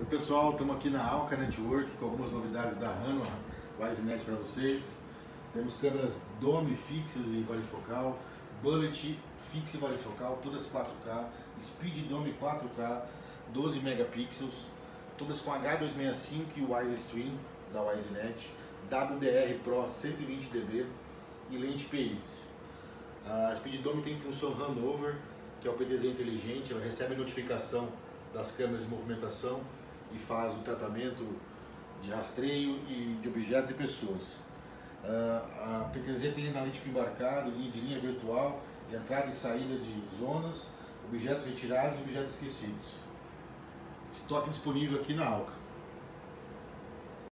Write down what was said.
Oi pessoal, estamos aqui na Alca Network com algumas novidades da Rano, WiseNet para vocês. Temos câmeras Dome fixas em varifocal, Bullet fixa em varifocal, todas 4K, Speed Dome 4K, 12 megapixels, todas com H265 e Widestream da WiseNet, WDR Pro 120dB e lente PX. A Speed Dome tem função Runover, que é o PDZ inteligente, ela recebe notificação das câmeras de movimentação e faz o tratamento de rastreio e de objetos e pessoas. Uh, a PTZ tem analítico embarcado, linha de linha virtual, entrada e saída de zonas, objetos retirados e objetos esquecidos. Estoque disponível aqui na Alca.